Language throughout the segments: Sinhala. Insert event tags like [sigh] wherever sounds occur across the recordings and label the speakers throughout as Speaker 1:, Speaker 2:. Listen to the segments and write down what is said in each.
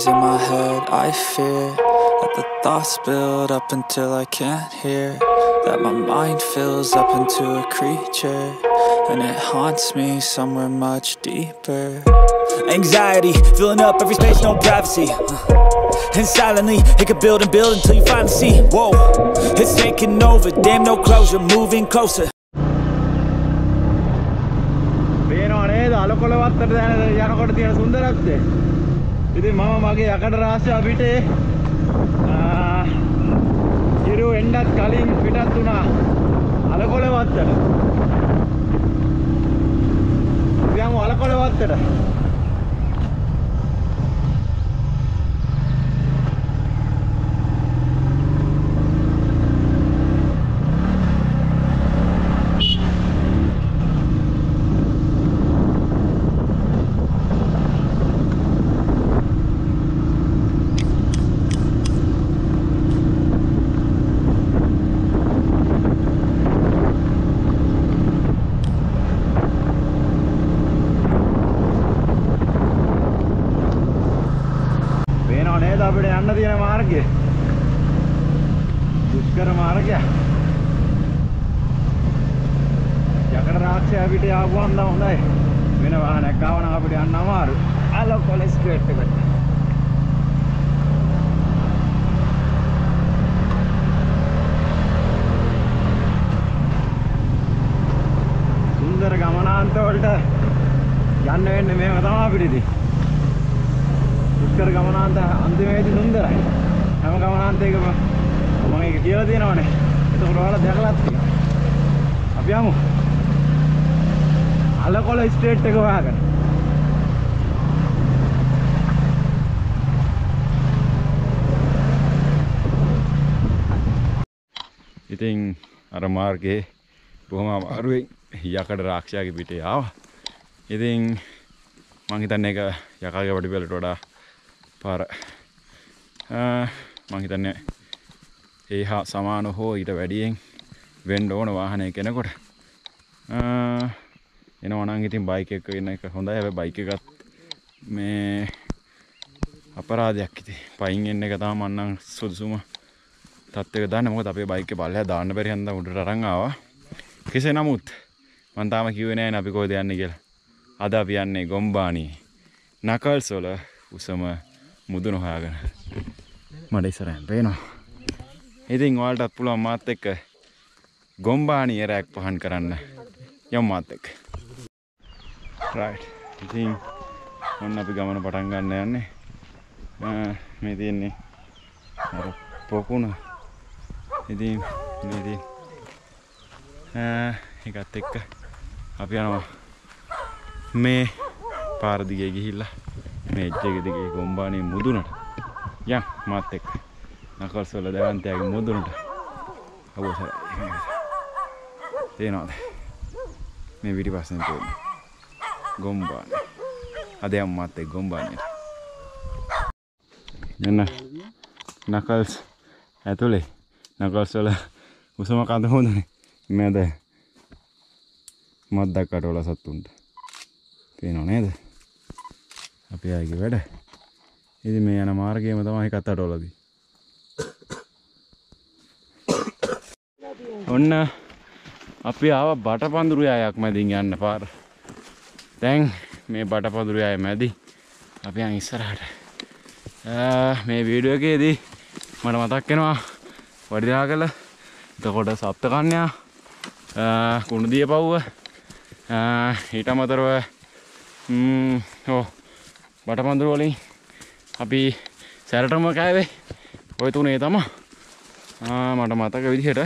Speaker 1: nightmares in my head I fear that the thoughts build up until I can't hear That my mind fills up into a creature And it haunts me somewhere much deeper
Speaker 2: Anxiety, filling up every space, no privacy uh, And silently, it could build and build until you finally see Whoa, it's taking over, damn no closure, moving closer
Speaker 3: පේනවා නේද අලකොලවත්තට දැන යනකොට තියෙන සුන්දරත්වය. ඉතින් මම මගේ යකඩ රාශිය පිටේ ආ, ඉරු එන්නත් කලින් පිටත් වුණා අලකොලවත්තට. ඉතින් අලකොලවත්තට. පේනව නේද අපිට යන්න තියෙන මාර්ගය? දුෂ්කර මාර්ගය. යකඩ රාක්ෂය අපිට ආවම නම් හොඳයි. වෙන වාහනයක් ආව නම් අපිට යන්න අමාරු. අලෝ කොලස් ස්ට්‍රේට් එකට. සුන්දර ගමනාන්ත වලට යන්න වෙන්නේ මේව තමයි අපිට ඉතින්. දුෂ්කර ගමනාන්ත අන්තිමේදී සුන්දරයි. හැම ගමනාන්තයකම මම ඒක කියලා තියෙනවනේ. ඒක ඔයාලා දැකලාත් තියෙනවා. අපි යමු. අලකොල ස්ට්‍රේට් එක හොයාගෙන. ඉතින් අර මාර්ගයේ බොහොම අමාරුවෙන් යකඩ රාක්ෂයාගේ පිටේ ආවා. ඉතින් මං හිතන්නේ ඒක යකාගේ වඩිපෙලට වඩා පාර. මං හිතන්නේ ඒ හා සමාන හෝ ඊට වැඩියෙන් වෙන්න ඕන වාහනය කෙනකොට. එනවා නම් ඉතින් බයික් එක වෙන එක හොඳයි. හැබැයි බයික් එකත් මේ අපරාධයක් ඉතින්. පයින් එන්න එක තමයි මම නම් සුදුසුම තත්ත්වයක දාන්න. මොකද අපේ බයික් එක පල්ලෙහා දාන්න බැරි හන්දා උඩට අරන් ආවා. කෙසේ නමුත් මම තාම කිව්වේ නෑනේ අපි කොහෙද යන්නේ කියලා. අද අපි යන්නේ ගොම්බානී. නකල්ස් වල උසම මුදුන හොයාගෙන [laughs] මට ඉස්සරහින් පේනවා ඉතින් ඔයාලටත් පුළුවන් මාත් එක්ක ගොම්බානී එරයක් පහන් කරන්න. යමු මාත් එක්ක. රයිට් ඉතින් ඔන්න අපි ගමන පටන් ගන්න යන්නේ. මේ තියෙන්නේ අර පොකුණ. ඉතින් මේ තියෙන ආ, ඒකත් එක්ක අපි යනවා. මේ පාර දිගේ ගිහිල්ලා මේ එජ් එක දිගේ ගොම්බානේ මුදුනට. යම් මාත් එක්ක. නකල්ස් වල දවන්තයාගේ මුදුනට අවසරයි තේනවද? මේ පිටිපස්සෙන් තියෙන්නේ ගොම්බානේ. අද යම් මාත් එක්ක ගොම්බානේට මෙන්න නකල්ස් ඇතුලේ. නකල්ස් වල උසම කඳ හොඳනේ. මැද මද්දක් කටවල සත්තුන්ට. පේනව නේද? අපි ආගේ වැඩ. ඉතින් මේ යන මාර්ගයම තමයි කත්තටවලදී ඔන්න අපි ආව බටපඳුරු යායක් මැදින් යන්න පාර. දැන් මේ බටපඳුරු යාය මැදි. අපි යන් ඉස්සරහට. ආ, මේ වීඩියෝ එකේදී මට මතක් වෙනවා වඩිනා කළ එතකොට සප්තකන්‍යා කුණුදිය පව්ව. ආ, ඊට අමතරව ම්, ඕ බටපඳුරු වලින් අපි සැරටම කෑවේ. ඔය තුනේ තමා. ආ, මට මතක විදිහට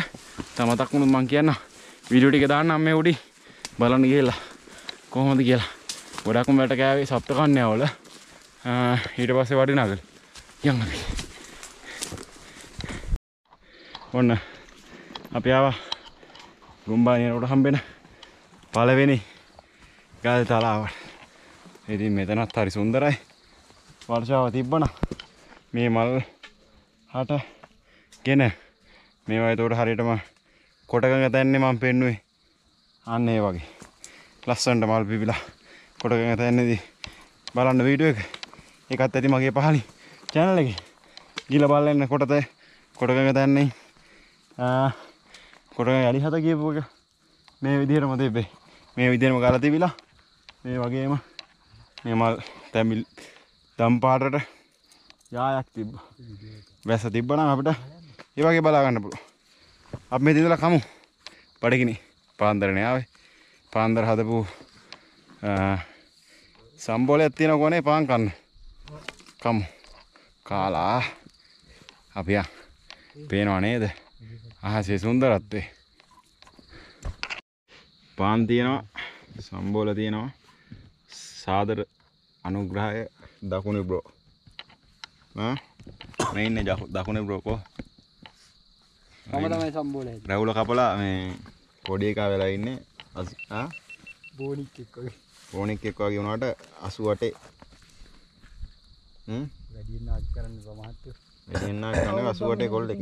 Speaker 3: තව මතක් වුණොත් මං කියන්න. වීඩියෝ ටික දාන්නම් මේ උඩින් බලන්න ගිහලා කොහොමද කියලා. ගොඩක්ම වැට කෑවේ සප්තකන්‍යා වල. ආ, ඊට පස්සේ වඩිනාගල යන්න අපි. ඔන්න අපි ආවා. ගුම්බානියනට හම්බෙන පළවෙනි ගල් තලාවට ඉතින් මෙතනත් හරි සුන්දරයි. වර්ෂාව තිබ්බන මේ මල් හට ගෙන මේවා එතකොට හරියටම කොටගඟ තැන්නේ මම පෙන්නුවේ. අන්න ඒ වගේ. ලස්සනට මල් පිපිලා කොටගඟ තැන්නේදී බලන්න වීඩියෝ එක. එකත් ඇති මගේ පහලි චැනල එක. ගිල බල්ලන්න කොටත කොටගඟ තැන්නේ. කොට යළි හත කියපුක මේ විදිහට මත එබේ මේ විදිරම ගලති විලා මේ වගේම මෙමල් තැමිල් දම් පාටට යායක් තිබ්බ. වැැස තිබ්බන අපට ඒවගේ බලාගන්න පුළුව අප මේ තිදල කමු. පඩකිනි පාන්දරණයාවේ පාන්දර හදපු සම්බෝල ඇත්තින කොනේ පාන් කන්න. කමු. කාලා අපිය පේනවා නේද? අහසේ සුන්දරත්වේ පාන් තියෙනවා සම්බෝල තියෙනවා සාදර අනුග්‍රහය දකුණු බ්‍රෝ මේ ඉන්න දකුණ බ්‍රෝකෝ
Speaker 4: මම තමයි සම්බෝල.
Speaker 3: රැවුල කපලා මේ පොඩි එකා වෙලා ඉන්න.
Speaker 4: බෝනික් එක්ක.
Speaker 3: ඕනෙක් එක් වගේ වුණාට අසුවටේ.
Speaker 4: වැඩියෙන් අජ් කරන්න සමහත්ය
Speaker 3: එන්න කන අසුවටේ කොල්ල එක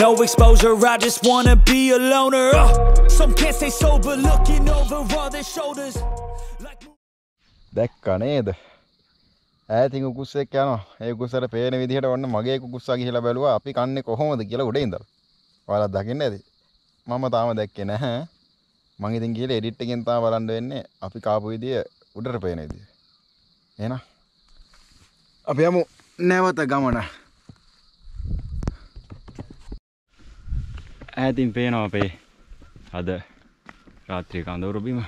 Speaker 2: No exposure, I just wanna be a loner. Uh, some can't stay sober, looking over all their shoulders.
Speaker 3: දැක්ක නේද ඇතින් උකුස්සෙක් යනවා ඒ කුසට පේන විදිහට ඔන්න මගේ කුස්සා කියලා බැලුවා අපි කන්නේ කොහොමද කියලා උඩ ඉඳලා. ඔයාලා දකින්න ඇති. මම තාම දැක්කේ නැහැ. මං ඉතින් ගිහලා එඩිට් එකෙන් තාම බලන්න වෙන්නේ අපි කාපු විදිය උඩට පේන විදිය. එහෙනම් අපි යමු නැවත ගමන. ඈතින් පේනවා අපේ අද රාත්‍රී කඳවුරු බිම.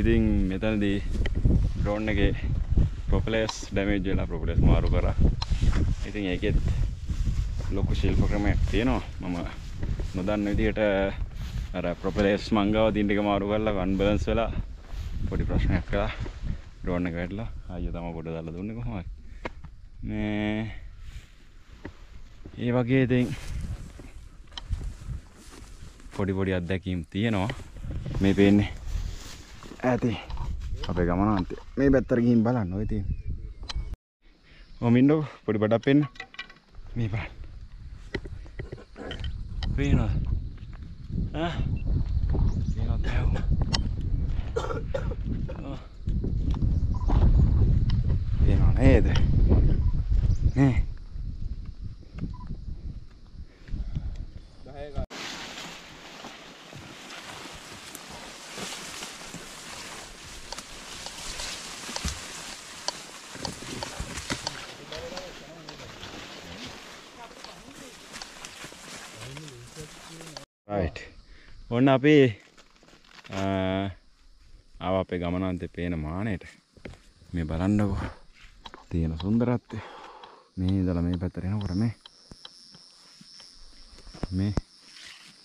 Speaker 3: ඉතින් මෙතනදී ඩ්‍රෝන් එකේ ප්‍රොපලර්ස් ඩැමේජ් වෙලා ප්‍රොපලර්ස් මාරු කරා. ඉතින් ඒකෙත් ලොකු ශිල්ප ක්‍රමයක් තියෙනවා. මම නොදන්න විදිහට අර ප්‍රොපලර්ස් මංගව දින් ටික මාරු කරලා අන්බැලන්ස් වෙලා පොඩි ප්‍රශ්නයක් කළා. ඩ්‍රෝන් එක වැටලා ආයෙ තමයි පොඩ දාලා දුන්නේ කොහොමද? මේ ඒ වගේ ඉතින් පොඩි පොඩි අත්දැකීම් තියෙනවා. මේ පේන්නේ. ඇති. අපේ ගමනාන්තය මේ පැත්තර ගිහින් බලන්න ඔය තියෙන. ඔමින්ඩෝ පොඩි බඩක් පෙන්න. මේ බලන්න. පේනවද? ඈ? පේනවද? පැවුම ආ. පේනව රයිට් ඔන්න අපි ආව අපේ ගමනාන්තේ පේන මානයට මේ බලන්නකෝ. තියෙන සුන්දරත්වය. මේ ඉඳලා මේ පැත්තට එනකොට මේ මේ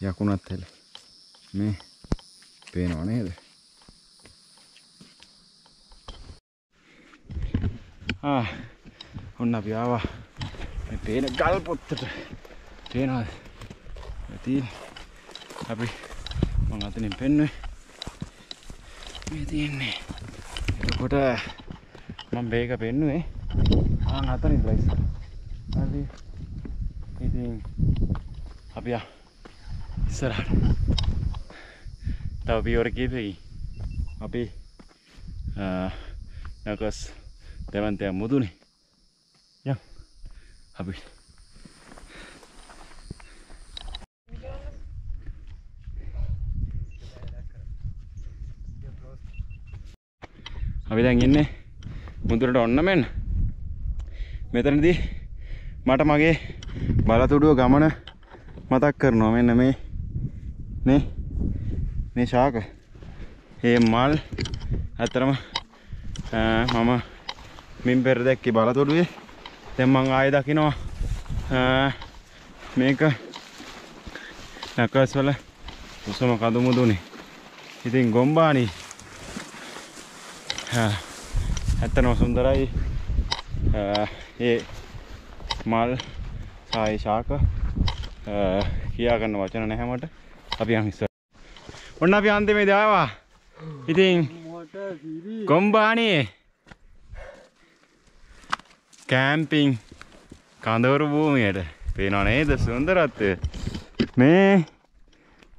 Speaker 3: යකුණත් හෙල මේ පේනව නේද? ආ ඔන්න අපි ආවා. මේ පේන ගල් පොත්තට. පේනවද? තියෙන අපි මං අතනින් පෙන්නුවේ. මේ තියෙන්නේ. එතකොට මම මේක පෙන්නුවේ. ආන් අතනින් ප්ලයිස් හරි. ඉතින් අපි ආ ඉස්සරහට. තව පියවර කීපයකින් අපි නකස් දෙවන්තය මුදුනේ. යම් අපි අපි දැන් ඉන්නේ මුදුරට ඔන්න මෙන්න. මෙතනදී මට මගේ බලතුඩුව ගමන මතක් කරනවා. මෙන්න මේ මේ මේ ශාක. ඒ මල් ඇත්තරම මම මින් පෙර දැක්කේ බලතුඩුවේ දැන් මං ආයෙ දකිනවා මේක නැකස් වල උසම කඳු මුදුනේ. ඉතින් ගොම්බානි. ඇත්තනම සුන්දරයි ඒ මල් සායි ශාක කියා ගන්න වචන නැහැ මට අපි යන් ඉස්සර ඔන්න අපි අන්තිමේදී ආවා ඉතින් ගොම්බානියේ කෑම්පිං කඳවුරු භූමියට පේනව නේද සුන්දරත්වය මේ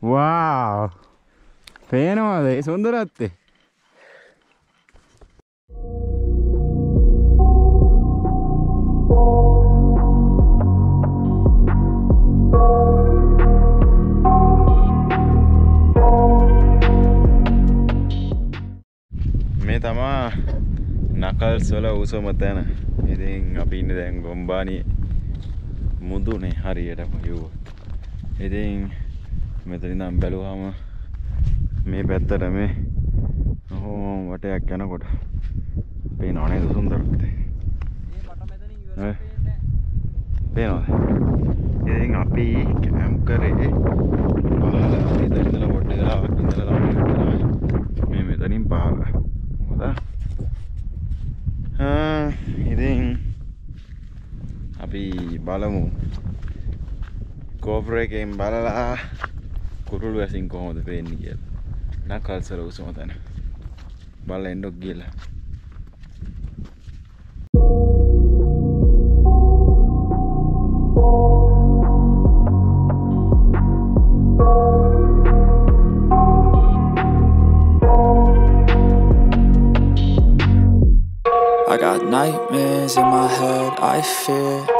Speaker 3: වාව් පේනවද ඒ සුන්දරත්වය නකල්ස් වල උසම තැන. ඉතින් අපි ඉන්නේ දැන් ගොම්බානි මුදුනේ හරියටම කිව්වොත් ඉතින් මෙතන ඉඳන් බැලුවාම මේ පැත්තට මේ ඔහොම වටයක් යනකොට පේනව නේද සුන්දරත්වය? ඈ? පේනවද? ඉතින් අපි කැම්ප් කරේ ඉතින් ඉඳලා පොඩ්ඩක් ඉඳලා මේ මෙතනින් පහළ හොඳ ආ, ඉතින් අපි බලමු කෝපර එකෙන් බලලා කුරුළු ඇසින් කොහොමද පේන්නේ කියලා නකල්සල උසම තැන බලලා එන්නොක් ගිහලා
Speaker 1: I got nightmares in my head, I fear. that the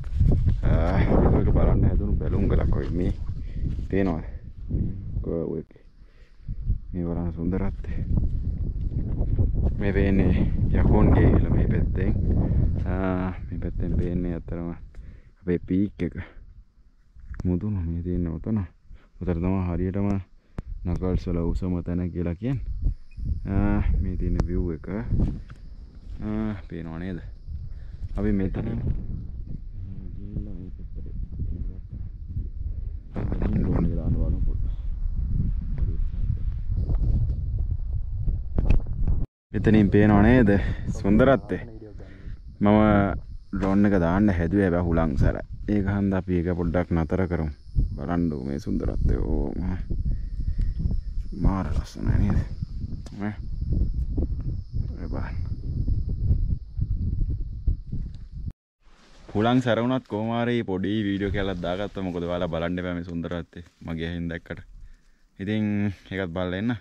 Speaker 3: එක බලන්න හැදුණු බැලුම් ගලක් වගේ. මේ පේනවද? කර්ව් එක මේ බලන්න සුන්දරත්වය මේ පේන්නේ යකෝන්ගේ කියල මේ පැත්තෙන්. ආ, මේ පැත්තෙන් පේන්නේ අත්තරම අපේ පීක් එක. මුදුන මේ තියන්න ඔතන උතර තම හරියටම නකල්ස් වල උසම තැන කියලා කියෙන් මේ තියෙන විව් එක. ආ, පේනවා නේද? අපි මෙතන එතනින් පේනවා නේද? සුන්දරත්වය. මම ඩොන්න එක දාන්න හැදුව ඇබ හුලං සැර. ඒක හන්ද අපි එක පොඩ්ඩක් නතර කරමු. බලන්ඩු මේ සුන්දරත්වය. ඕ මාර ලස්සන නේද? ඈ? ඔය බලන්න. හුලං සැරවුණත් කෝමාරී පොඩි වීඩියෝ කැලත් දාගත්ත. මොකද වාලා බලන්න පැම සුන්දරත්තේ මගේ හින්දක්කට ඉතින් එකත් බල්ල එන්න.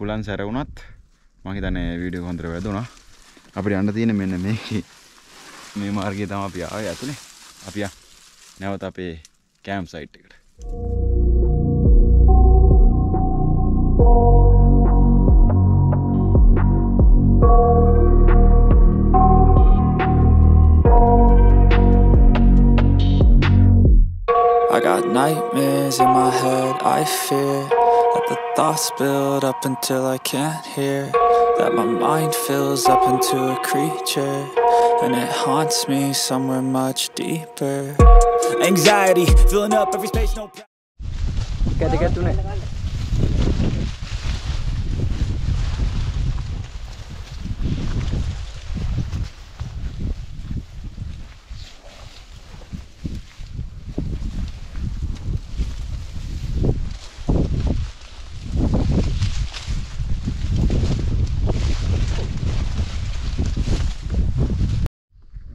Speaker 3: හුලන් සැරවුණත් මහිතනේ වීඩියෝ කොන්තර වැදුනා අපිට අන්න තියෙන මෙන්න මේ මේ මාර්ගය තම අපි ආව ඇතුනේ අපි ආ. නැවත අපේ කෑම් සයිට් එකට.
Speaker 1: I got nightmares in my head, I fear That the thoughts build up until I can't hear. That my mind fills up into a creature And it haunts me somewhere much deeper.
Speaker 2: Anxiety, filling up every space, no... क्या
Speaker 4: देखा तूने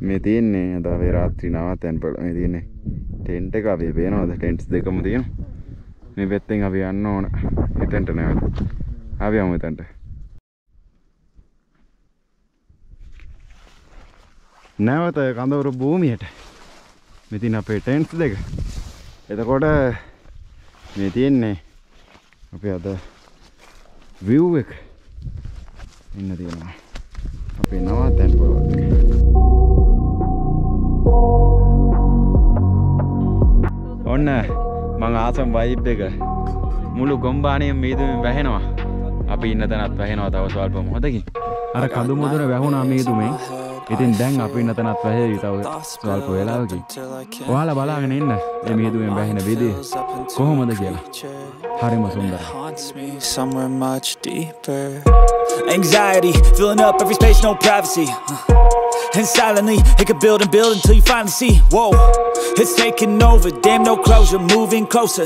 Speaker 3: මේ තියෙන්නේ අද අපේ රාත්‍රී නවතැන් පොළ මේ තියෙන්නේ ටෙන්ට් එක අපි පේනවද ටෙන්ට්ස් දෙකම තියෙනවා. මේ පැත්තෙන් අපි යන්න ඕන. එතෙන්ට නැවත අපි යමු එතනට. නැවත කඳවුරු භූමියට. මෙතින් අපේ ටෙන්ට්ස් දෙක. එතකොට මේ තියෙන්නේ අපේ අද විව් එක. ඉන්න තියෙනවා. අපේ නවතැන් පොළොත් එක ඔන්න මං ආසම් වයිබ් එක. මුළු ගොම්බානයම මීදුමින් වැහෙනවා. අපි ඉන්න තැනත් වැහෙනවා තව ස්වල්ප මොහොතකින්. අර කඳු මුදුන වැහුණා මීදුමෙන්. ඉතින් දැන් අපි ඉන්න තැනත් වැහෙවි තව ස්වල්ප වෙලාවකින්. ඔයාලා බලාගෙන ඉන්න මේ මීදුමෙන් වැහෙන විදිය කොහොමද කියලා. හරිම
Speaker 1: me somewhere much deeper.
Speaker 2: Anxiety, filling up every space, no privacy. And silently, it could build and build until you finally see. Whoa, it's taking over. Damn, no closure, moving closer.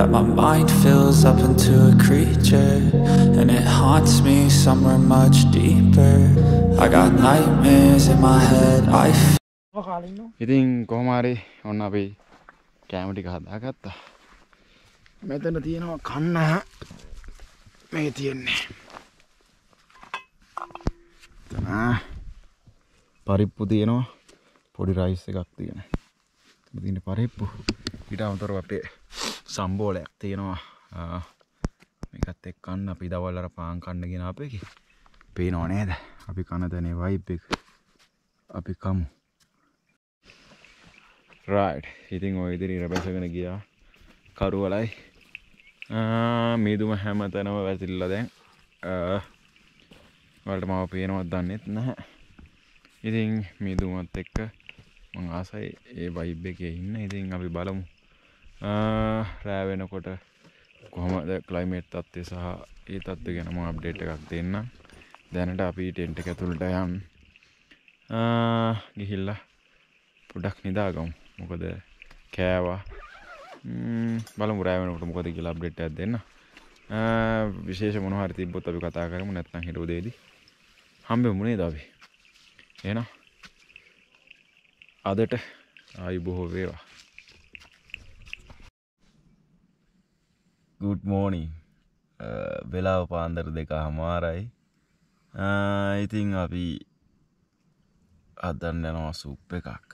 Speaker 1: That my mind fills up into a creature and it haunts me somewhere much deeper. I got nightmares in my head, I
Speaker 3: ඉතින් කොහොමාරි ඔන්න අපි කෑමටික හදාගත්තා. මෙතන තියෙනවා කන්න මේ තියෙන්නේ. තනා පරිප්පු තියෙනවා. පොඩි රයිස් එකක් තියෙන තින පරිප්පු. ඉට අමතොර අපේ සම්බෝලයක් තියෙනවා. ආ, මේකත් එක් කන්න අපි දවල්ලර පාන් කන්න ගෙන අපේ පේනෝ නේද? අපි කනතනේ වයිබ් එක. අපි කමු. රයිට් ඉතින් ඔය ඉදිරි රැබැසගෙන ගියා. කරුවලයි. මීදුම හැම තැනම වැසිල්ල දැන්. වලට මව පේනවත් දන්නෙත් නැහැ. ඉතින් මීදුමත් එක්ක මං ආසයි ඒ වයිබ් එක ඉන්න. ඉතින් අපි බලමු. රෑ වෙනකොට කොහොමද ක්ලයිමේට් තත්ත්වය සහ ඒ තත්ත්ව ගැනම අප්ඩේට් එකක් දෙන්න දැනට අපි ටෙන්ට් එක ඇතුළට යම්. ගිහිල්ලා පොඩක් නිදාගමු. මොකද කෑවා. බලමු රෑ වෙනකොට මොකද කියලා අප්ඩේට් එකක් දෙන්න. විශේෂ මොනවා හරි තිබ්බොත් අපි කතා කරමු. නැත්නම් හෙට උදේදී. හම්බෙමු නේද අපි? එහෙනම් අදට ආයු බොහෝ වේවා. ගුඩ් මෝනිින් uh, වෙලාව පාන්දර දෙක හමාරයි uh, ඉතින් අපි අදන්න යනවා සුප් එකක්.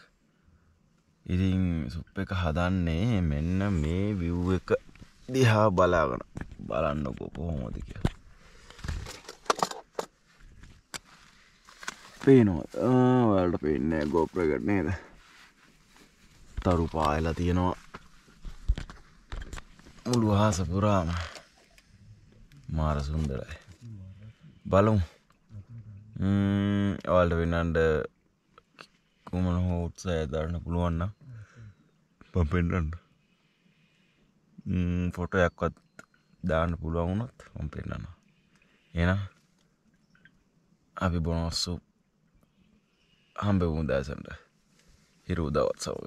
Speaker 3: ඉතින් සුප් එක හදන්නේ මෙන්න මේ විව් එක දිහා බලාගන. බලන්නකො කොහොමද කිය පේනවා. වලට පෙන්නේ ගෝප්‍රකට නේද? තරු පායලා තියෙනවා. මුළු අහස පුරාම මාර සුන්දරයි. බලමු. ඔවල්ට වෙන්නන්ට කුමන හෝ උත්සාය දරන්න පුළුවන්න පපෙන්ටන්ට ෆොටෝයක්වත් දාන්න පුළුවන්ුණොත් මම පෙන්න්න එන අපි බොනොස්සු හම්බෙවුම් දෑසන්ට හිරු දවත් සවග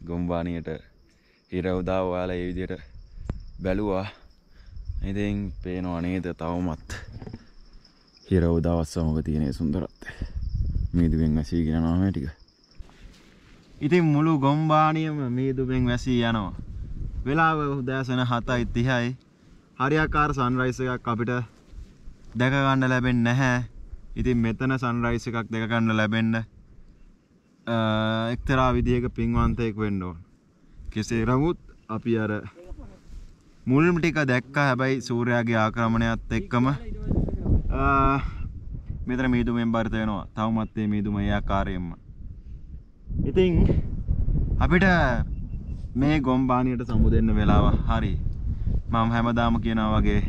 Speaker 3: ගොම්බානයට හිරවදා ඔයාල ඒ විදියට බැලුවා. ඉතින් පේනවා නේද තවමත් හිරවදාවත් සමග තියනේ සුන්දරත් මීදුවෙන් වැසීගෙන නාම ටික. ඉතින් මුළු ගොම්බානියම මීදුබෙන් වැසී යනවා. වෙලාව උදෑසන හතයි තිහයි. හරියාකාර සන්රයිස එකක් අපිට දැකගන්න ලැබෙන් නැහැ. ඉතින් මෙතන සන්රයිස එකක් දෙකගන්න ලැබෙන්න එක්තරා විදිහක පින්වන්තයෙක් වෙන්න ඕන. කෙසේ රමුත් අපි අර මුල්ම ටික දැක්ක. හැබැයි සූරයාගේ ආක්‍රමණයත් එක්කම මෙතර මීදුමෙන් බරිත වෙනවා. තවමත්තේ මීදුම ඒ ආකාරයෙන්ම. ඉතින් අපිට මේ ගොම්බානියට සමු දෙන්න වෙලාව හරි. මම හැමදාම කියනවා වගේ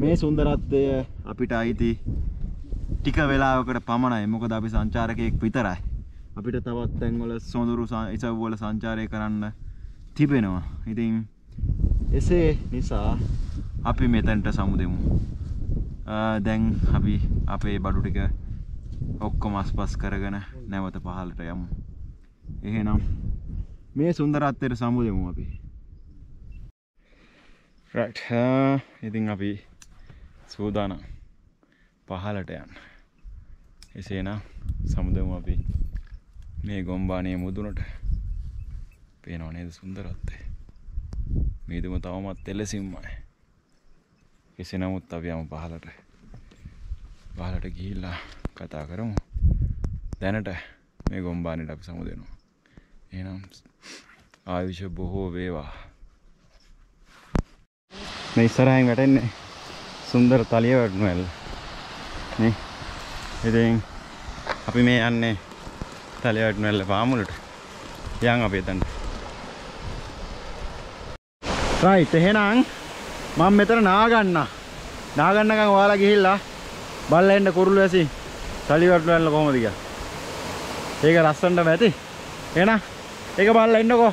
Speaker 3: මේ සුන්දරත්වය අපිට අයිති ටික වෙලාවකට පමණයි. මොකද අපි සංචාරකයෙක් විතරයි. අපිට තවත් තැන්වල සොඳුරු ඉසව්වල සංචාරය කරන්න තිබෙනවා. ඉතින් එසේ නිසා අපි මෙතැන්ට සමු දෙමු දැන් අපි අපේ බඩු ටික ඔක්කොම අස්පස් කරගෙන නැවත පහලට යමු. එහෙනම් මේ සුන්දරත්වයට සමුදමු අපි. ඉතින් අපි සූදානම්. පහලට යන්න. එසේනම් සමුදමු අපි. මේ ගොම්බානය මුදුනට පේනව නේද සුන්දරත්වේ මීදුම තවමත් එලෙසිම්මයි කෙසි නමුත් අපි යම පහලට පහලට ගිහිල්ලා කතා කරමු. දැනට මේ ගොම්බානයට අපි සමුදෙනවා. එනම් ආයුෂ බොහෝ වේවා. මේ ඉස්සරහින් වැටෙන්නේ සුන්දර තලිය වැටුණු ඇල්ල. නේ? ඉතින් අපි මේ යන්නේ තලිය වැටුණු ඇල්ල පාමුලට යන් අපි එතනට රයිට් එහෙනම් මම මෙතන නාගන්න. නාගන්නකම් ඔයාලා ගිහිල්ලා බල්ලා එන්න කුරුළු ඇසි තලි වැටුණු ඇල්ල කොහමද කියලා. ඒක ලස්සනටම ඇති. එහෙනම් ඒක බලලා ඉන්නකෝ